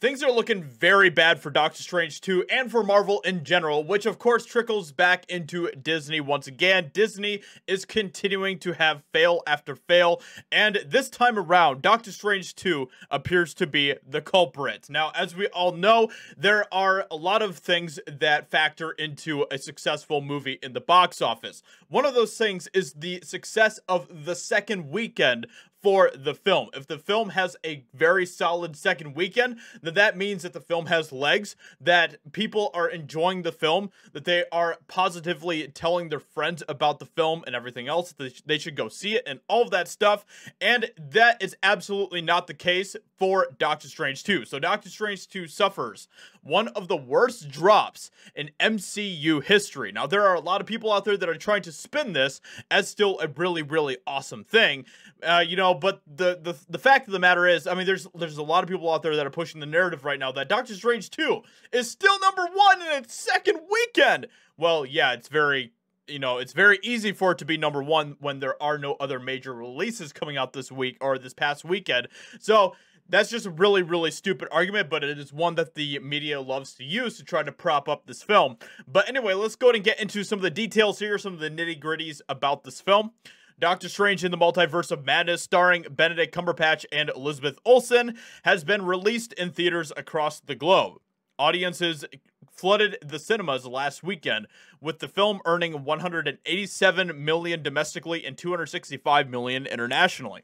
Things are looking very bad for Doctor Strange 2 and for Marvel in general, which of course trickles back into Disney once again. Disney is continuing to have fail after fail, and this time around, Doctor Strange 2 appears to be the culprit. Now, as we all know, there are a lot of things that factor into a successful movie in the box office. One of those things is the success of the second weekend for the film. If the film has a very solid second weekend, then that means that the film has legs, that people are enjoying the film, that they are positively telling their friends about the film and everything else, they should go see it and all of that stuff. And that is absolutely not the case for Doctor Strange 2. So Doctor Strange 2 suffers one of the worst drops in MCU history. Now, there are a lot of people out there that are trying to spin this as still a really, really awesome thing. Uh, you know, but the, the the fact of the matter is, I mean, there's there's a lot of people out there that are pushing the narrative right now that Doctor Strange 2 is still number one in its second weekend. Well, yeah, it's very you know, it's very easy for it to be number one when there are no other major releases coming out this week or this past weekend. So that's just a really, really stupid argument, but it is one that the media loves to use to try to prop up this film. But anyway, let's go ahead and get into some of the details here, some of the nitty gritties about this film. Doctor Strange in the Multiverse of Madness, starring Benedict Cumberbatch and Elizabeth Olsen, has been released in theaters across the globe. Audiences flooded the cinemas last weekend, with the film earning 187 million domestically and 265 million internationally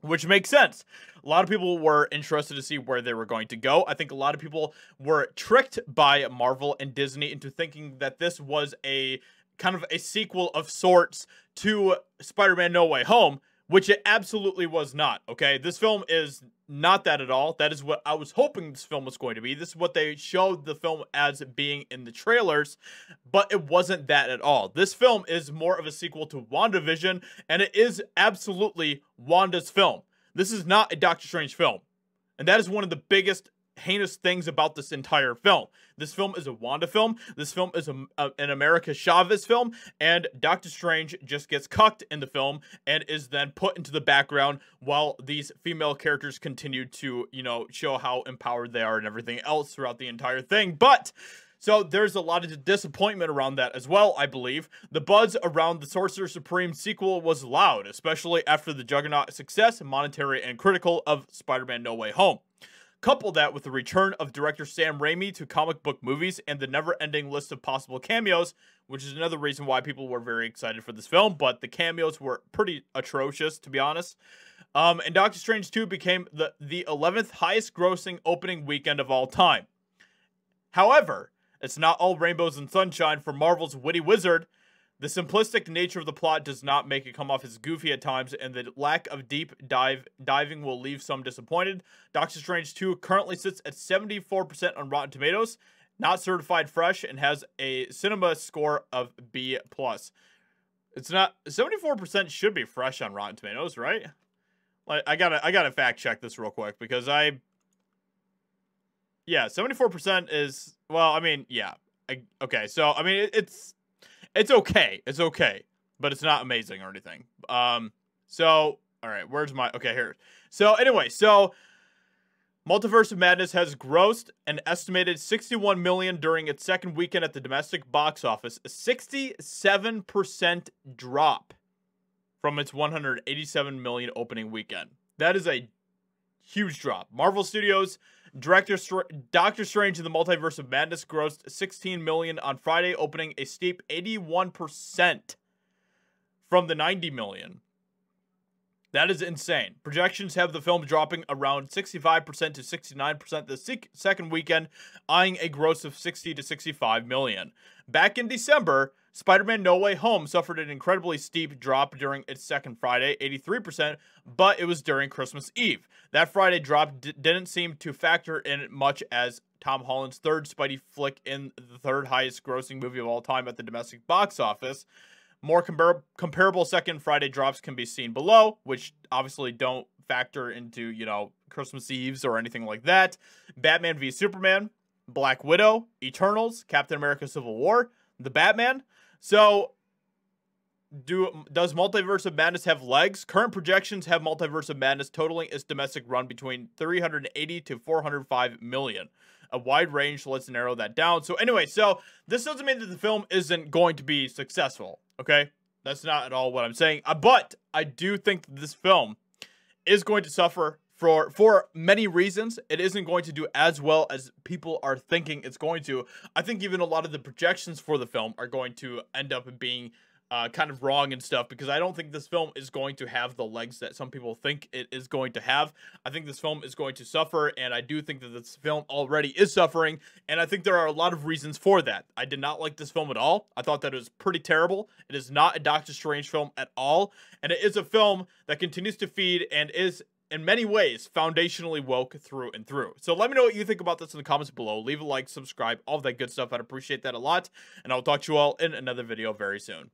which makes sense. A lot of people were interested to see where they were going to go. I think a lot of people were tricked by Marvel and Disney into thinking that this was a kind of a sequel of sorts to Spider-Man No Way Home, which it absolutely was not. Okay, this film is not that at all. That is what I was hoping this film was going to be. This is what they showed the film as being in the trailers, but it wasn't that at all. This film is more of a sequel to WandaVision, and it is absolutely Wanda's film. This is not a Doctor Strange film. And that is one of the biggest heinous things about this entire film. This film is a Wanda film. This film is a, a, an America Chavez film, and Doctor Strange just gets cucked in the film and is then put into the background while these female characters continue to, you know, show how empowered they are and everything else throughout the entire thing. But so there's a lot of disappointment around that as well, I believe. The buzz around the Sorcerer Supreme sequel was loud, especially after the Juggernaut success, monetary and critical, of Spider-Man No Way Home. Couple that with the return of director Sam Raimi to comic book movies and the never ending list of possible cameos, which is another reason why people were very excited for this film, but the cameos were pretty atrocious, to be honest. Um, and Doctor Strange 2 became the, the 11th highest grossing opening weekend of all time. However, it's not all rainbows and sunshine for Marvel's witty wizard the simplistic nature of the plot does not make it come off as goofy at times, and the lack of deep dive diving will leave some disappointed. Doctor Strange 2 currently sits at 74% on Rotten Tomatoes, not certified fresh, and has a cinema score of B plus. It's not 74% should be fresh on Rotten Tomatoes, right? Like I gotta I gotta fact check this real quick because I yeah, 74% is well, I mean, yeah. I, okay, so I mean it, it's it's okay. It's okay, but it's not amazing or anything. Um, so all right, where's my okay here? So anyway, so Multiverse of Madness has grossed an estimated 61 million during its second weekend at the domestic box office, a 67% drop from its 187 million opening weekend. That is a huge drop. Marvel Studios Director Str- Doctor Strange in the Multiverse of Madness grossed 16 million on Friday, opening a steep 81% from the 90 million. That is insane. Projections have the film dropping around 65% to 69% the sec- second weekend, eyeing a gross of 60 to 65 million. Back in December, Spider-Man No Way Home suffered an incredibly steep drop during its second Friday, 83%, but it was during Christmas Eve. That Friday drop didn't seem to factor in much as Tom Holland's third Spidey flick in the third highest grossing movie of all time at the domestic box office. More compar- comparable second Friday drops can be seen below, which obviously don't factor into, you know, Christmas Eves or anything like that. Batman v Superman, Black Widow, Eternals, Captain America Civil War, The Batman. So do does Multiverse of Madness have legs? Current projections have Multiverse of Madness totaling its domestic run between 380 to 405 million. A wide range, so let's narrow that down. So anyway, so this doesn't mean that the film isn't going to be successful, okay? That's not at all what I'm saying. Uh, but I do think this film is going to suffer for for many reasons. It isn't going to do as well as people are thinking it's going to. I think even a lot of the projections for the film are going to end up being uh, kind of wrong and stuff because I don't think this film is going to have the legs that some people think it is going to have. I think this film is going to suffer, and I do think that this film already is suffering, and I think there are a lot of reasons for that. I did not like this film at all. I thought that it was pretty terrible. It is not a Doctor Strange film at all, and it is a film that continues to feed and is in many ways foundationally woke through and through. So let me know what you think about this in the comments below. Leave a like, subscribe, all that good stuff. I'd appreciate that a lot. And I'll talk to you all in another video very soon.